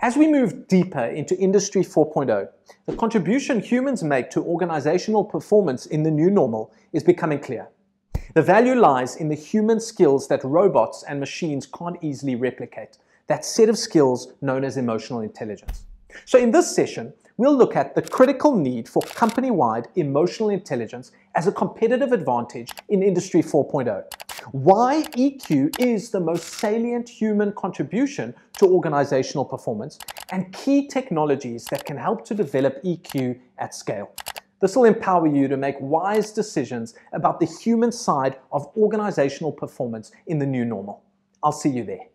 As we move deeper into Industry 4.0, the contribution humans make to organizational performance in the new normal is becoming clear. The value lies in the human skills that robots and machines can't easily replicate, that set of skills known as emotional intelligence. So in this session, we'll look at the critical need for company-wide emotional intelligence as a competitive advantage in Industry 4.0 why EQ is the most salient human contribution to organizational performance, and key technologies that can help to develop EQ at scale. This will empower you to make wise decisions about the human side of organizational performance in the new normal. I'll see you there.